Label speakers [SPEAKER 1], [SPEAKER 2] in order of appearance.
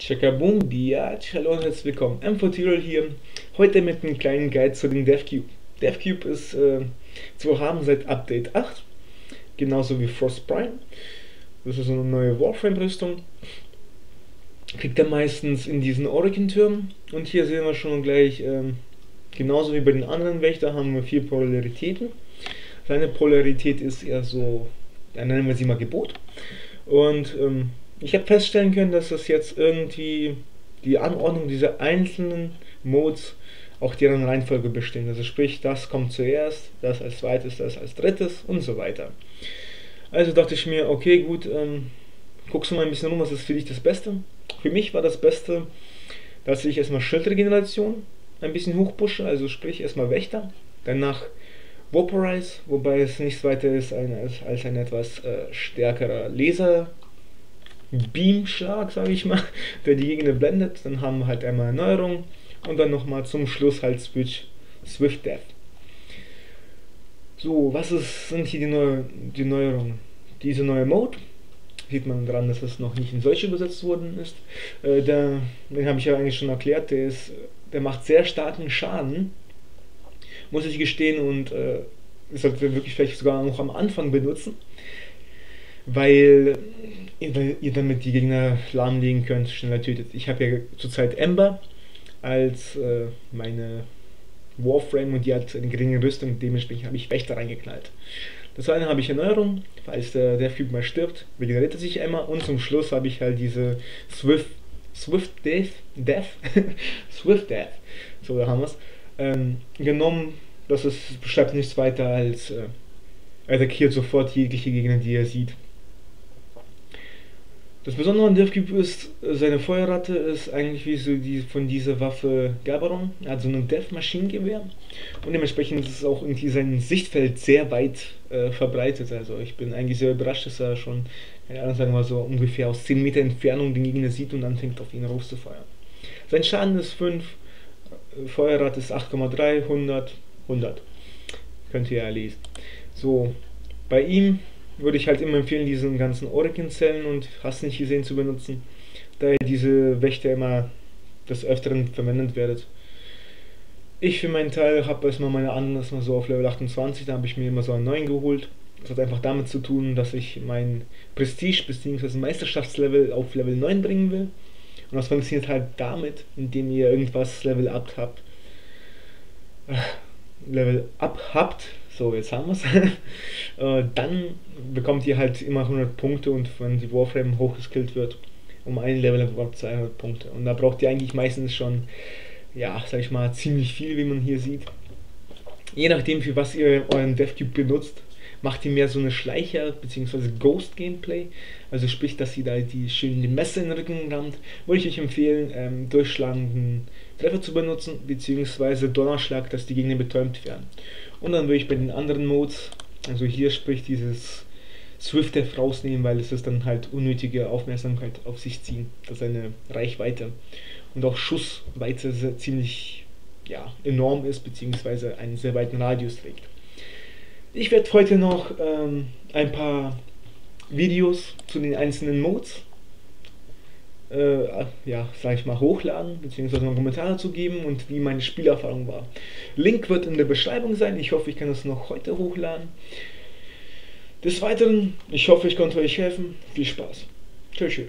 [SPEAKER 1] Chakaboom, Biatch, hallo und herzlich willkommen. M4 hier, heute mit einem kleinen Guide zu den DevCube. DevCube ist äh, zu haben seit Update 8, genauso wie Frost Prime. Das ist eine neue Warframe-Rüstung. Kriegt er meistens in diesen Origin-Türmen. Und hier sehen wir schon gleich, ähm, genauso wie bei den anderen Wächter, haben wir vier Polaritäten. Seine Polarität ist eher so, ja, nennen wir sie mal Gebot. Und ähm, ich habe feststellen können, dass das jetzt irgendwie die Anordnung dieser einzelnen Modes auch deren Reihenfolge bestimmt. Also sprich, das kommt zuerst, das als zweites, das als drittes und so weiter. Also dachte ich mir, okay, gut, ähm, guckst du mal ein bisschen rum, was ist für dich das Beste? Für mich war das Beste, dass ich erstmal Schildregeneration ein bisschen hochpushe, also sprich erstmal Wächter, danach Vaporize, wobei es nichts weiter ist als, als ein etwas äh, stärkerer Laser Beamschlag, sage ich mal, der die Gegner blendet. Dann haben wir halt einmal Erneuerung und dann nochmal zum Schluss halt Switch Swift Death. So, was ist, sind hier die, Neu die Neuerungen? Diese neue Mode, sieht man daran, dass es noch nicht in solche übersetzt worden ist. Äh, der, den habe ich ja eigentlich schon erklärt, der, ist, der macht sehr starken Schaden, muss ich gestehen, und äh, sollte wirklich vielleicht sogar noch am Anfang benutzen, weil ihr damit die Gegner lahmlegen könnt, schneller tötet. Ich habe ja zurzeit Ember als äh, meine Warframe und die hat eine geringe Rüstung, dementsprechend habe ich Wächter reingeknallt. Das eine habe ich Erneuerung, falls der Deathcube mal stirbt, regeneriert er sich einmal und zum Schluss habe ich halt diese Swift, Swift Death, Death, Swift Death, so da haben wir es, ähm, genommen. Das ist, beschreibt nichts weiter als äh, attackiert sofort jegliche Gegner, die er sieht. Das Besondere an DevCube ist, seine Feuerrate ist eigentlich wie so die von dieser Waffe Gabaron. Er hat so ein Dev-Maschinengewehr und dementsprechend ist auch irgendwie sein Sichtfeld sehr weit äh, verbreitet. Also ich bin eigentlich sehr überrascht, dass er schon, keine Ahnung, sagen wir so ungefähr aus 10 Meter Entfernung den Gegner sieht und anfängt auf ihn rauszufeuern. Sein Schaden ist 5, Feuerrate ist 8,3, 100, 100. Könnt ihr ja lesen. So, bei ihm würde ich halt immer empfehlen, diesen ganzen Origin-Zellen und hast nicht gesehen zu benutzen, da ihr diese Wächter immer des Öfteren verwendet werdet. Ich für meinen Teil habe erstmal meine anderen erstmal so auf Level 28, da habe ich mir immer so einen neuen geholt. Das hat einfach damit zu tun, dass ich mein Prestige bzw. Meisterschaftslevel auf Level 9 bringen will. Und das funktioniert halt damit, indem ihr irgendwas Level up habt. Äh, Level up habt, so jetzt haben wir es, äh, dann bekommt ihr halt immer 100 Punkte und wenn die Warframe hochgeskillt wird, um ein Level bekommt 200 Punkte. Und da braucht ihr eigentlich meistens schon, ja, sag ich mal, ziemlich viel, wie man hier sieht. Je nachdem, für was ihr euren DevCube benutzt, macht ihr mehr so eine Schleicher- bzw. Ghost-Gameplay. Also sprich, dass ihr da die schöne Messe in den Rücken rammt. Würde ich euch empfehlen, ähm, durchschlagenden Treffer zu benutzen, bzw. Donnerschlag, dass die Gegner betäubt werden. Und dann würde ich bei den anderen Modes, also hier sprich dieses Swift Death rausnehmen, weil es ist dann halt unnötige Aufmerksamkeit auf sich ziehen. Das ist eine Reichweite und auch Schussweite ziemlich ja, enorm ist, beziehungsweise einen sehr weiten Radius trägt. Ich werde heute noch ähm, ein paar Videos zu den einzelnen Modes äh, ja, sag ich mal, hochladen, beziehungsweise noch Kommentare zu geben und wie meine Spielerfahrung war. Link wird in der Beschreibung sein. Ich hoffe, ich kann das noch heute hochladen. Des Weiteren, ich hoffe, ich konnte euch helfen. Viel Spaß. Tschüss.